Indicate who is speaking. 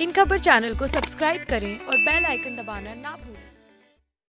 Speaker 1: इन खबर चैनल को सब्सक्राइब करें और बेल आइकन दबाना ना भूलें।